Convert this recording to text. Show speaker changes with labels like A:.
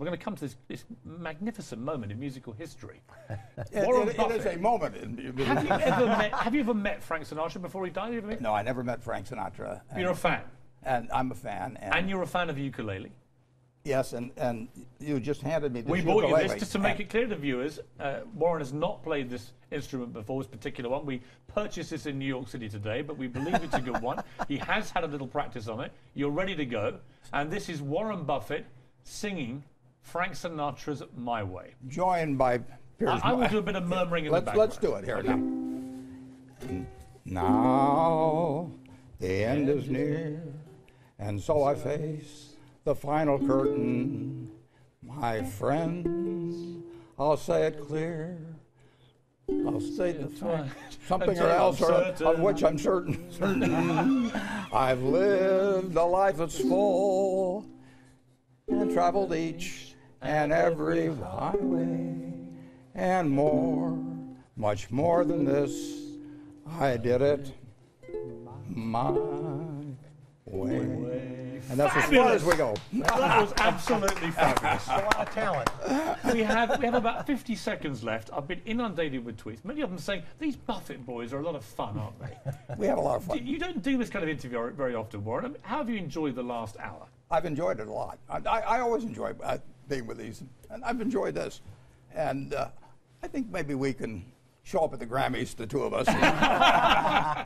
A: We're going to come to this, this magnificent moment in musical history.
B: It-
A: Warren
B: it- it is
A: Buffett.
B: a moment. In,
A: Have you ever met? Have you ever met Frank Sinatra before he died? Have you met-
B: no, I never met Frank Sinatra. And,
A: You're a fan,
B: and I'm a fan. And,
A: and you're a fan of the ukulele.
B: yes, and, and you just handed me this
A: We bought you
B: ukulele,
A: this just to make
B: and-
A: it clear to viewers. Uh, Warren has not played this instrument before, this particular one. We purchased this in New York City today, but we believe it's a good one. He has had a little practice on it. You're ready to go. And this is Warren Buffett singing Frank Sinatra's My Way.
B: joined by Piers
A: I, I will do a bit of murmuring in
B: let's,
A: the background.
B: let's do it here now. Now the end is near, and so I face the final curtain. My friends, I'll say it clear. I'll say the fact, something or else or, of which I'm certain. certain. I've lived a life that's full and traveled each and every highway and more, much more than this. I did it my way. And that's as far as we go.
A: That was absolutely fabulous.
C: A lot of talent.
A: we have we have about 50 seconds left. I've been inundated with tweets. Many of them saying these Buffett boys are a lot of fun, aren't they?
B: We have a lot of
A: You-
B: fun.
A: you don't do this kind of interview very often, Warren. I mean, how have you enjoyed the last hour?
B: I've enjoyed it a lot. I, I, I always enjoy uh, being with these, and I've enjoyed this. And uh, I think maybe we can show up at the Grammys, the two of us.